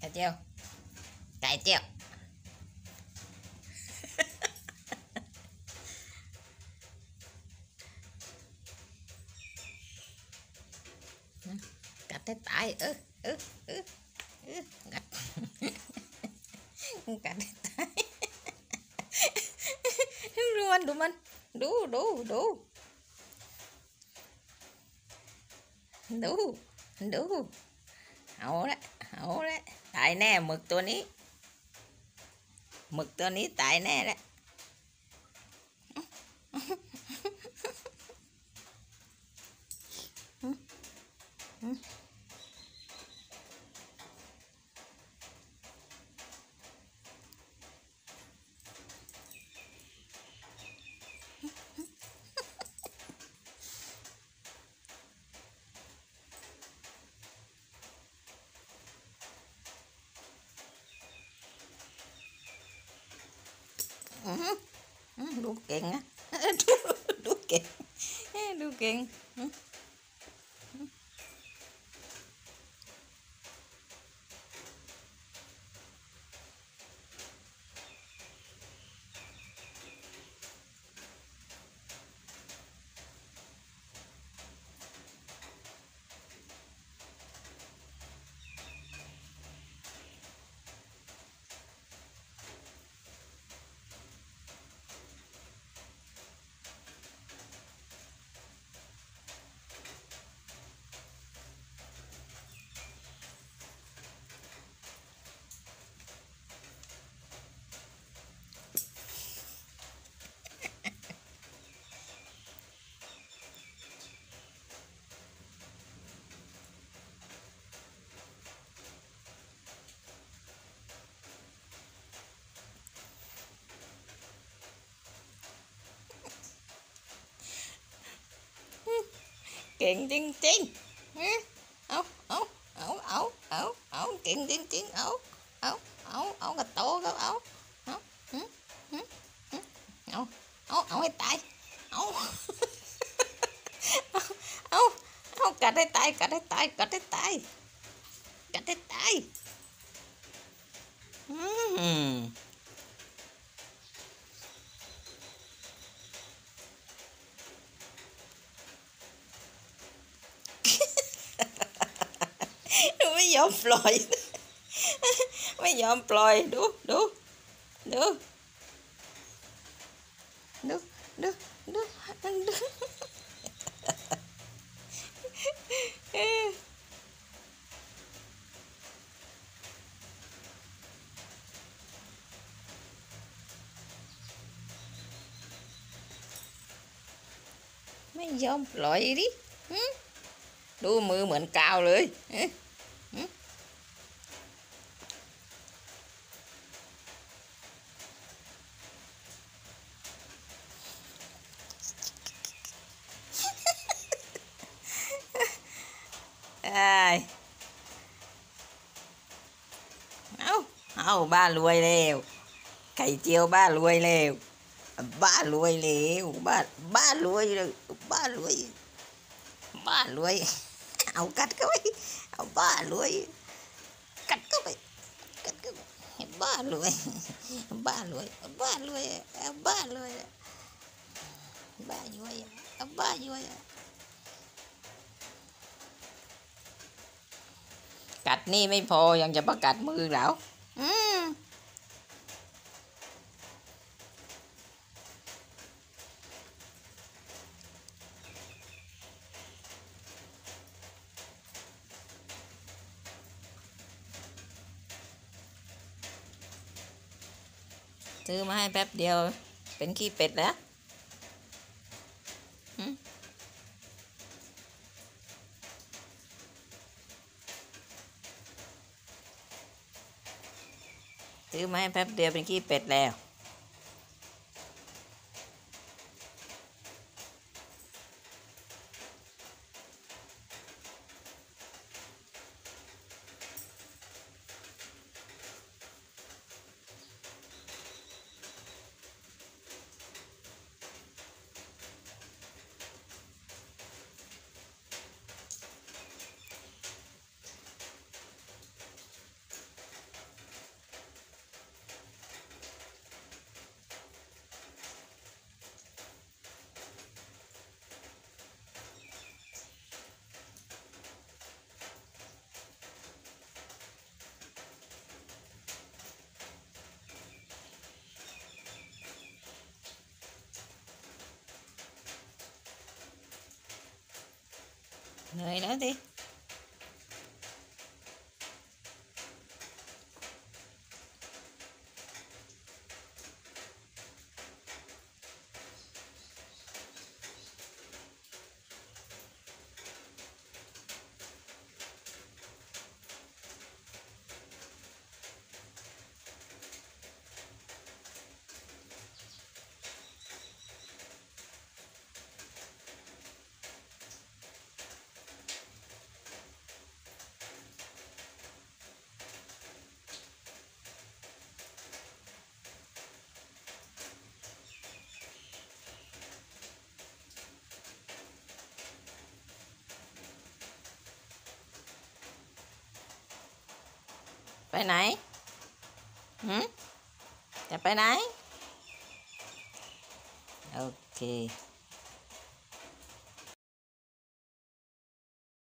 cà cheo cà cheo cà thế tải ư ư ư ư gạch cà thế tải đúng anh đúng anh đủ đủ đủ đủ đủ hậu đấy hậu đấy ตายแน่หมึกตัวนี้หมึกตัวนี้ตายแน่แล้ว đủ kiện á đủ kiện đủ kiện ừ. เก่งจริงๆเอ้เอาเอาเอาเอาเอาเอาเก่งจริงๆเอาเอาเอาเอากระโตก็เอาเอาเอาเอาเอาให้ตายเอาเอาเอากัดให้ตายกัดให้ตายกัดให้ตายกัดให้ตายอืม gió ploy mấy gió ploy đu đu đu đu đu đu đu mấy gió ploy đi ดูมือเหมือนกาวเลยบ้านรวยแล้วไข่เจียวบ้านรวยแล้วบ้านรวยแล้วบ้านบ้านรวยเลยบ้านรวยบ้านรวยเอากัดเข้าไปเอาบ้านรวยกัดเข้าไปกัดเข้าไปบ้านรวยบ้านรวยบ้านรวยบ้านรวยบ้านรวยบ้านรวยกัดนี่ไม่พอยังจะประกัดมือแล้วอืมซื้อมาให้แป๊บเดียวเป็นขี้เป็ดแล้ว ซื้อมาให้แป๊บเดียวเป็นขี้เป็ดแล้ว người nữa đi ไปไหนหืมจะไปไหนโอเค